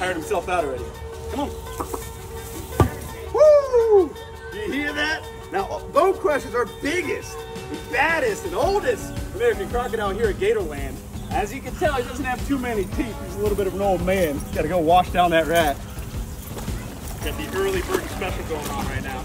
tired himself out already. Come on. Woo! You hear that? Now, Bonecrusher's are biggest, and baddest, and oldest American crocodile here at Gatorland. As you can tell, he doesn't have too many teeth. He's a little bit of an old man. He's Got to go wash down that rat. Got the early bird special going on right now.